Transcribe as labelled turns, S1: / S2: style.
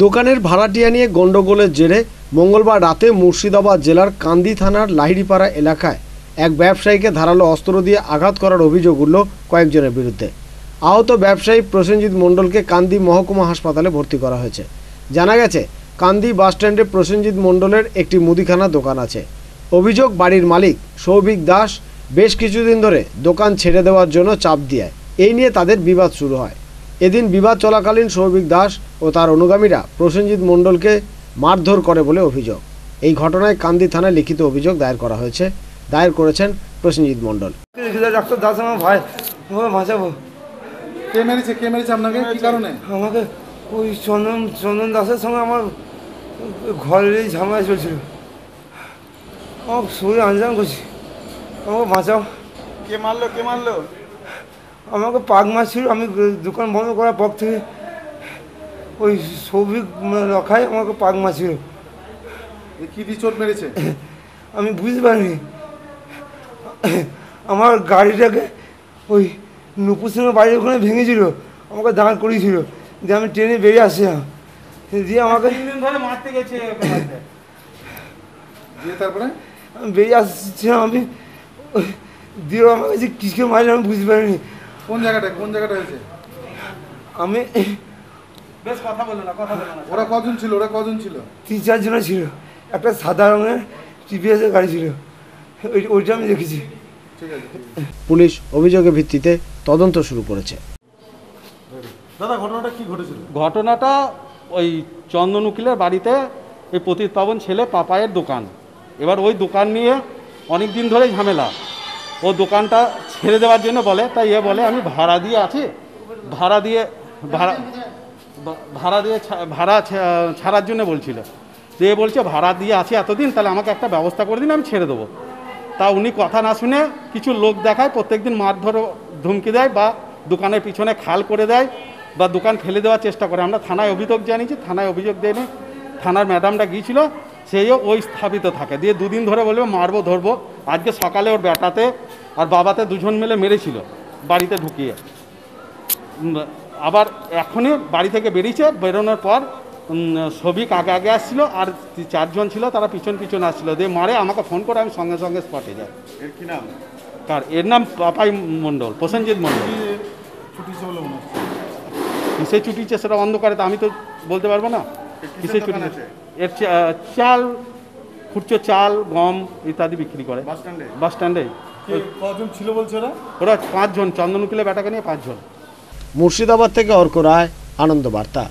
S1: দোকানের ভাড়াটিয়া নিয়ে গণ্ডগোলের জেরে মঙ্গলবার রাতে মুর্শিদাবাদ জেলার কান্দি থানার লাহিড়িপাড়া এলাকায় এক ব্যবসায়ীকে ধারালো অস্ত্র দিয়ে আঘাত করার অভিযোগ উঠল কয়েকজনের বিরুদ্ধে। আহত ব্যবসায়ী প্রসেনজিৎ মণ্ডলকে কান্দি মহকুমা হাসপাতালে ভর্তি করা হয়েছে। জানা গেছে, কান্দি বাসস্ট্যান্ডে প্রসেনজিৎ মণ্ডলের একটি মুদিখানা দোকান আছে। অভিযোগ, বাড়ির মালিক সৌভিক দাস বেশ কিছুদিন ধরে দোকান ছেড়ে দেওয়ার জন্য চাপ দিয়ে। এই নিয়ে তাদের বিবাদ শুরু হয়। এদিন বিবাদ চলাকালীন সৌভিক দাস ও তার অনুগামীরা প্রসেনজিৎ মণ্ডলকে মারধর করে বলে অভিযোগ। এই ঘটনায় কান্দি থানায় লিখিত অভিযোগ দায়ের করা হয়েছে। দায়ের করেছেন প্রসেনজিৎ মণ্ডল।
S2: ডাক্তার দাস আমার ভাই। আমাকে বাঁচাবো
S3: কে মেরেছে? কে মেরেছে আপনাকে? কি কারণে?
S2: আমাকে ওই চন্দন চন্দন দাসের সঙ্গে আমার ঘরেরই ঝামেলা চলছিল। আমার শরীর আঞ্জাম করছি। আমাকে বাঁচাও।
S3: কে মারলো? কে মারলো?
S2: আমাকে পাক মারছিল আমি দোকান বন্ধ করার পর থেকে ওই সৌভিক রখায় আমাকে পাক মারছিল
S3: এ কি দিয়ে চোট মেরেছে?
S2: আমি বুঝতে পারিনি। আমার গাড়িটাকে ওই নুপুর সিংহের বাড়ির ওখানে ভেঙেছিল আমাকে দাঁড় করিয়েছিল দিয়ে আমি ট্রেনে বেরিয়ে আসছিলাম। দিয়ে আমাকে
S3: দিয়ে তারপরে?
S2: আমি বেরিয়ে আসছিলাম আমি দিয়ে আমাকে যে কিসকে মারলে আমি বুঝতে পারিনি।
S3: কোন জায়গাটা কোন জায়গাটা হয়েছে?
S2: আমি বেশ কথা বলে না কথা বলে
S3: ওরা কজন ছিল ওরা কজন ছিল?
S2: তিন চারজনে ছিল। একটা সাদা রঙের টিভিএসের গাড়ি ছিল। ওই ওইটা আমি দেখেছি।
S3: ঠিক আছে
S1: পুলিশ অভিযোগের ভিত্তিতে তদন্ত শুরু করেছে।
S3: দাদা ঘটনাটা কি ঘটেছিল?
S4: ঘটনাটা ওই চন্দন উকিলের বাড়িতে এই পতিত পাবন ছেলে পাপায়ের দোকান। এবার ওই দোকান নিয়ে অনেক দিন ধরে ঝামেলা। ও দোকানটা ছেড়ে দেওয়ার জন্য বলে, তাই এ বলে, আমি ভাড়া দিয়ে আছি, ভাড়া দিয়ে, ভাড়া ভাড়া দিয়ে ভাড়া ছাড়ার জন্য বলছিল। যে এ বলছে, ভাড়া দিয়ে আছি এতদিন, তাহলে আমাকে একটা ব্যবস্থা করে দিন, আমি ছেড়ে দেবো। তা উনি কথা না শুনে কিছু লোক দেখায়, প্রত্যেকদিন মারধর ধমকি দেয় বা দোকানের পিছনে খাল করে দেয় বা দোকান ফেলে দেওয়ার চেষ্টা করে। আমরা থানায় অভিযোগ জানিয়েছি, থানায় অভিযোগ দেয়নি থানার ম্যাডামটা গিয়েছিল সেইও ওই স্থাপিত থাকে। দিয়ে দুদিন ধরে বলবে, মারবো, ধরবো। আজকে সকালে ওর বেটাতে আর বাবাতে দুজন মিলে মেরেছিল বাড়িতে ঢুকিয়ে। আবার এখনই বাড়ি থেকে বেরিয়েছে বেরোনোর পর সবিক আগে আগে আসছিল আর চারজন ছিল তারা পিছন পিছন আসছিল। দিয়ে মারে আমাকে ফোন করে আমি সঙ্গে সঙ্গে স্পটে যাই।
S3: এর কি নাম?
S4: কার? এর নাম পাপাই মণ্ডল প্রসেনজিৎ মণ্ডল। কিসে ছুটিছে সেটা অন্ধকারে তো আমি তো বলতে পারব না। কিসে ছুটি এর চাল খুচরো চাল গম ইত্যাদি বিক্রি করে।
S3: বাস স্ট্যান্ডে? কে কজন ছিল বলছে ওরা?
S4: ওরা পাঁচজন চন্দনকুলে বেটাকে নিয়ে পাঁচজন।
S1: মুর্শিদাবাদ থেকে অর্ক রায় আনন্দ বার্তা।